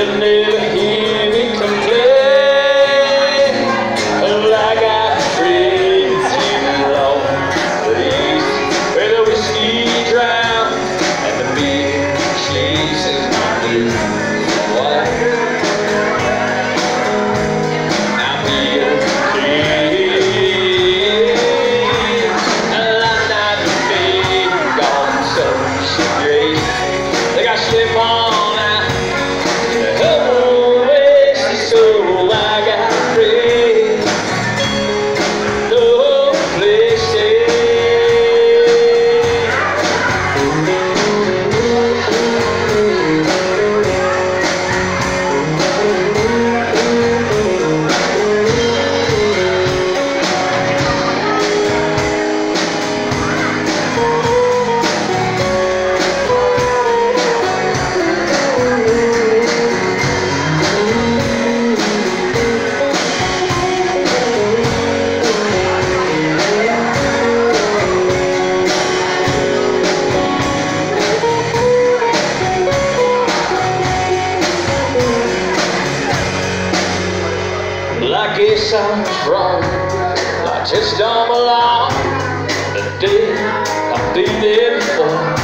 in the something's wrong. I just don't belong. The day I've been there before.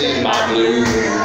my blue.